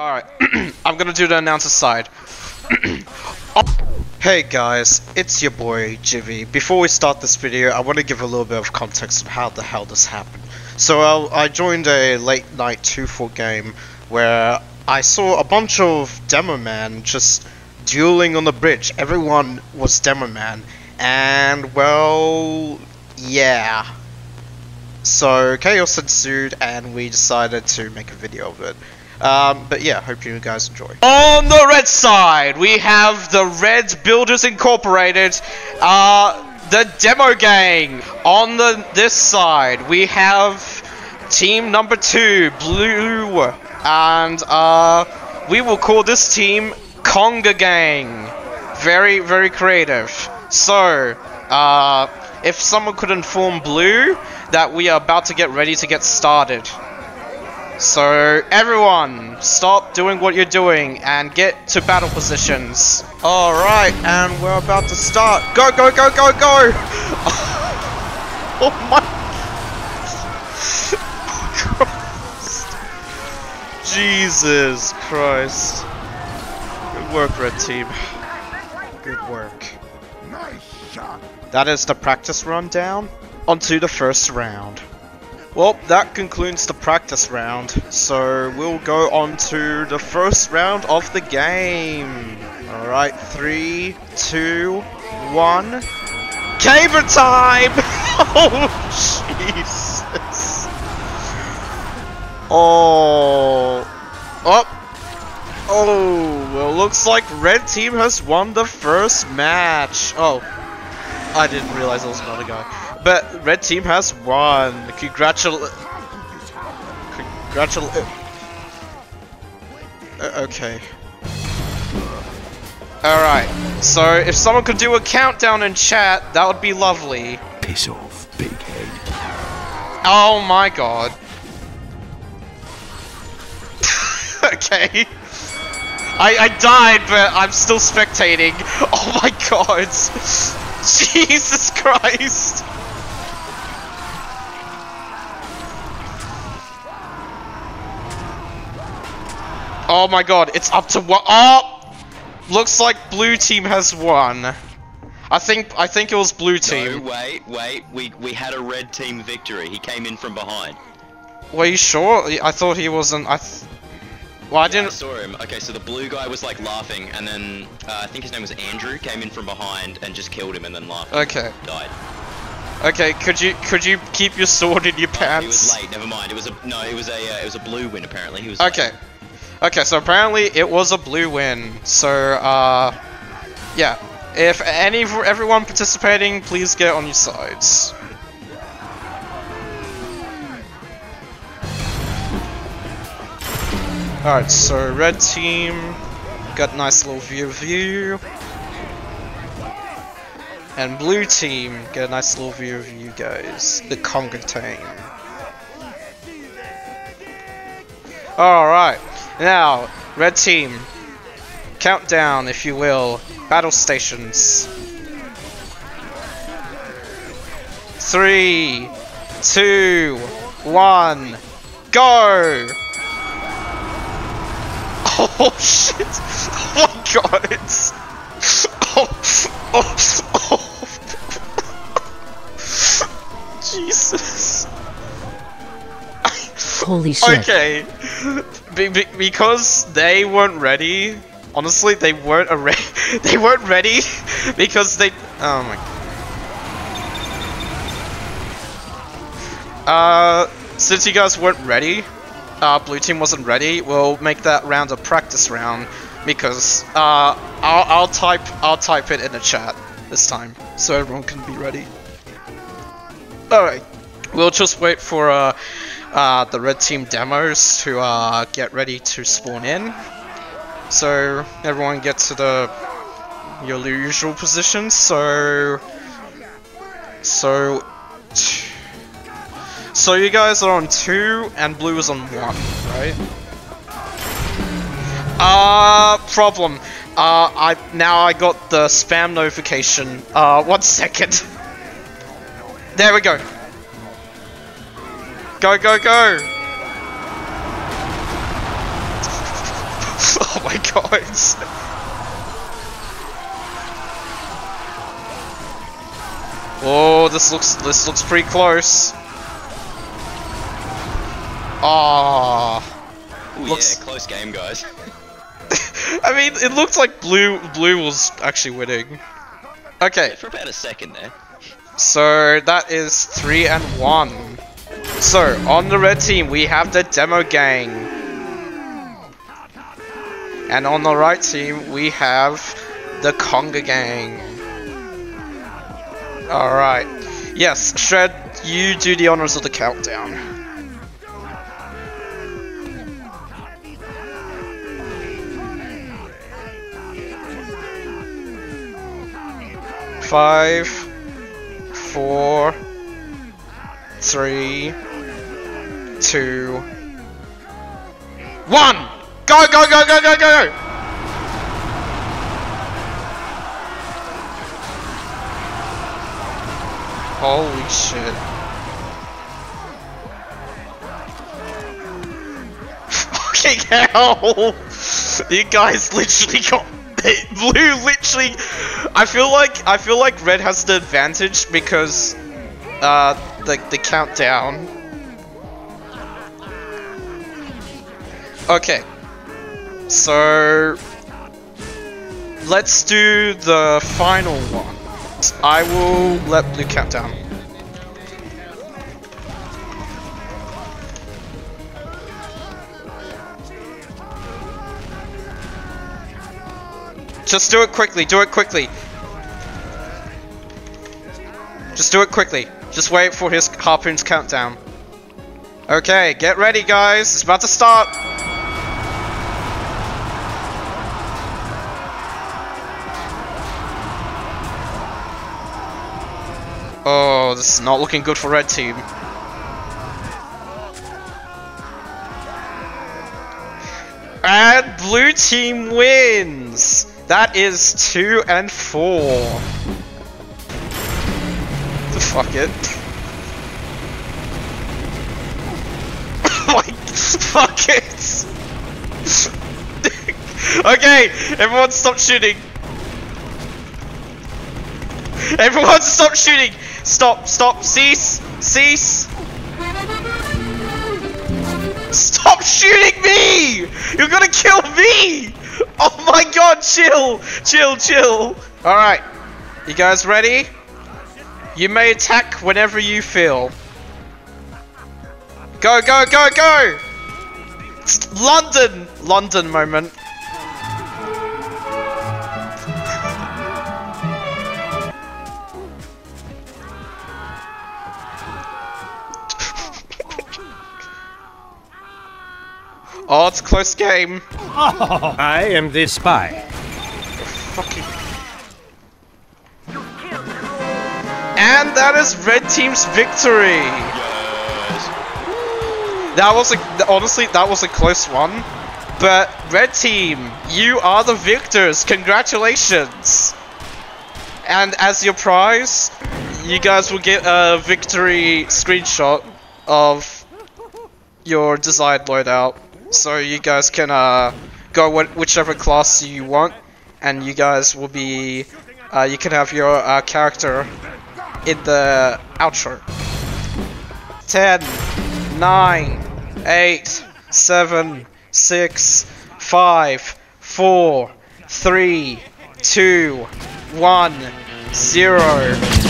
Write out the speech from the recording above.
Alright, I'm gonna do the announcer side. hey guys, it's your boy Jivy. Before we start this video, I want to give a little bit of context of how the hell this happened. So I, I joined a late night 2fort game where I saw a bunch of demo man just dueling on the bridge. Everyone was demo man, and well, yeah. So chaos ensued, and we decided to make a video of it. Um, but yeah, hope you guys enjoy. On the red side, we have the Red Builders Incorporated, uh, the Demo Gang. On the this side, we have team number two, Blue, and uh, we will call this team Conga Gang. Very, very creative. So, uh, if someone could inform Blue that we are about to get ready to get started. So, everyone, stop doing what you're doing and get to battle positions. Alright, and we're about to start. Go, go, go, go, go! oh my... Jesus Christ. Good work, Red Team. Good work. Nice shot. That is the practice rundown. On to the first round. Well, that concludes the practice round, so we'll go on to the first round of the game. Alright, three, two, one. Caber time! oh, Jesus. Oh. Oh. Oh, well, looks like red team has won the first match. Oh, I didn't realize there was another guy. But red team has won. Congratul. Congratul. Uh, okay. Alright, so if someone could do a countdown in chat, that would be lovely. Piss off, big head. Oh my god. okay. I, I died, but I'm still spectating. Oh my god. Jesus Christ. Oh my god, it's up to what? Oh! Looks like blue team has won. I think I think it was blue team. No, wait, wait. We we had a red team victory. He came in from behind. Were you sure? I thought he wasn't. I. Well, I Yeah, I didn't. saw him. Okay, so the blue guy was like laughing, and then uh, I think his name was Andrew. Came in from behind and just killed him, and then laughed. Okay. Died. Okay. Could you could you keep your sword in your Oh, he pants? was late. Never mind. It was a no. It was a uh, it was a blue win apparently. He was Okay. Okay, so apparently it was a blue win. So, uh, yeah. If any everyone participating, please get on your sides. Alright, so red team got nice little view of you. And blue team get a nice little view of you guys, the Conga team. Alright, now, red team, countdown if you will, battle stations. Three, two, one, go! Oh shit! Oh my god! It's... Oh, oh, oh. Jesus! Holy shit. Okay, be be because they weren't ready. Honestly, they weren't ready. they weren't ready because they. Oh my. Uh, since you guys weren't ready, uh, blue team wasn't ready. We'll make that round a practice round because uh, I'll I'll type I'll type it in the chat this time so everyone can be ready. All right, we'll just wait for uh uh, the red team demos to uh, get ready to spawn in. So everyone get to the your usual positions. So so so you guys are on two and blue is on one, right? Uh problem. Uh I now I got the spam notification. Uh one second. There we go. Go, go, go! oh my god. Oh, this looks this looks pretty close. Ah. Ooh, Looks- yeah, close game, guys. I mean, it looked like blue blue was actually winning. Okay, For about a second there. so that is three and one. So on the red team we have the demo gang, and on the right team we have the conga gang. All right. Yes, Shred, you do the honors of the countdown. Five, four, three, two, one. Go, go, go, go, go, go, go. Holy shit. Fucking hell! You guys literally got blue literally I feel like I feel like red has the advantage because uh the the countdown. Okay. So let's do the final one. I will let blue count down. Just do it quickly, do it quickly. Just do it quickly. Just wait for his harpoon's countdown. Okay, get ready guys, it's about to start. Oh, this is not looking good for red team. And blue team wins! That is two and four. Fuck it. like, fuck it! okay, everyone stop shooting! Everyone stop shooting! Stop, stop, cease, cease! Stop shooting me! You're gonna kill me! Oh my god, chill! Chill, chill! Alright, you guys ready? You may attack whenever you feel. Go, go, go, go! London! London moment. Oh, it's close game. Oh. I am the spy. And that is Red Team's victory. That was a honestly that was a close one, but Red Team, you are the victors. Congratulations. And as your prize, you guys will get a victory screenshot of your desired loadout, so you guys can uh, go wh whichever class you want, and you guys will be, uh, you can have your uh, character in the outro. 10, 9, 8, 7, 6, 5, 4, 3, 2, 1, 0.